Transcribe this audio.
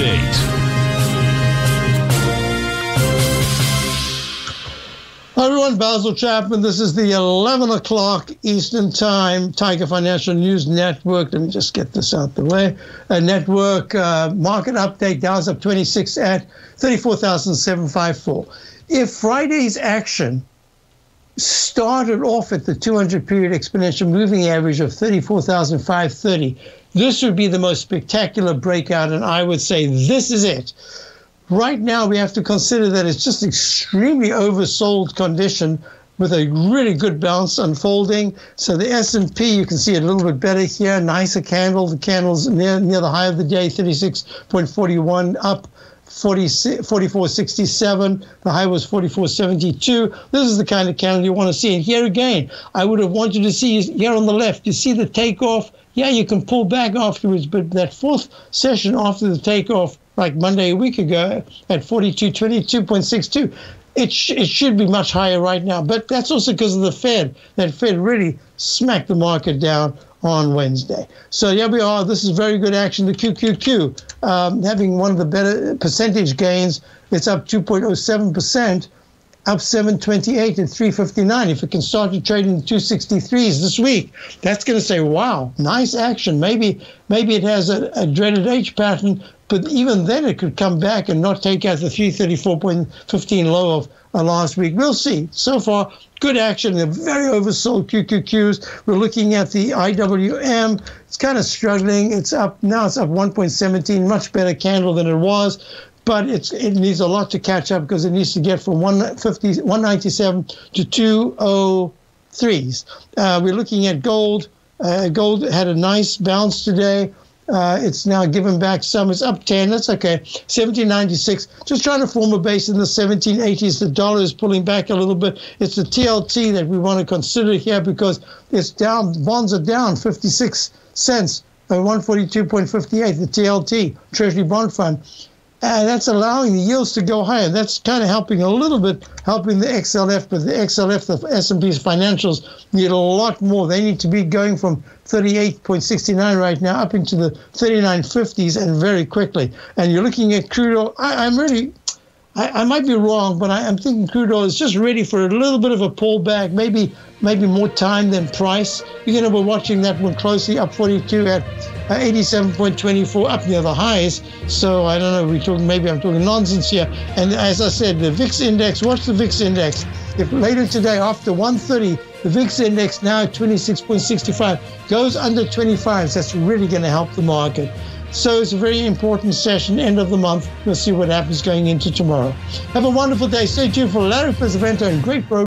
update. Hi everyone, Basil Chapman. This is the 11 o'clock Eastern Time Tiger Financial News Network. Let me just get this out the way. A network uh, market update. Dow's up 26 at 34,754. If Friday's action started off at the 200 period exponential moving average of 34,530, this would be the most spectacular breakout, and I would say this is it right now we have to consider that it's just extremely oversold condition with a really good bounce unfolding. So the S&P, you can see it a little bit better here, nicer candle. The candle's near near the high of the day, 36.41 up. 40, 44.67. The high was 44.72. This is the kind of candle you want to see. And here again, I would have wanted to see here on the left. You see the takeoff. Yeah, you can pull back afterwards, but that fourth session after the takeoff like Monday a week ago at 42.22.62. It, sh- it should be much higher right now, but that's also because of the Fed. That Fed really smacked the market down on Wednesday. So here we are. This is very good action. The QQQ um, having one of the better percentage gains. It's up 2.07%, up 728 and 359. If it can start to trade in the 263s this week, that's going to say, wow, nice action. Maybe maybe it has a, a dreaded H pattern, but even then, it could come back and not take out the 334.15 low of uh, last week. We'll see. So far, good action. They're very oversold QQQs. We're looking at the IWM. It's kind of struggling. It's up now. It's up 1.17. Much better candle than it was but it needs a lot to catch up because it needs to get from 150, 197 to 203s. Uh, we're looking at gold. Uh, gold had a nice bounce today. Uh, it's now given back some. It's up 10. That's okay. 1796. Just trying to form a base in the 1780s. The dollar is pulling back a little bit. It's the TLT that we want to consider here because it's down. Bonds are down 56 cents. Uh, 142.58, the TLT, Treasury Bond Fund and that's allowing the yields to go higher. And that's kind of helping a little bit, helping the XLF, but the XLF, the S&P's financials need a lot more. They need to be going from 38.69 right now up into the 39.50s and very quickly. And you're looking at crude oil. I, am really, I, I, might be wrong, but I, am thinking crude oil is just ready for a little bit of a pullback, maybe maybe more time than price. You're going to be watching that one closely, up 42 at uh, 87.24 up near the highs. So I don't know, we talking maybe I'm talking nonsense here. And as I said, the VIX index, watch the VIX index? If later today after 1:30, the VIX index now at 26.65 goes under 25, that's really going to help the market. So it's a very important session, end of the month. We'll see what happens going into tomorrow. Have a wonderful day. Stay tuned for Larry Pesavento and great program.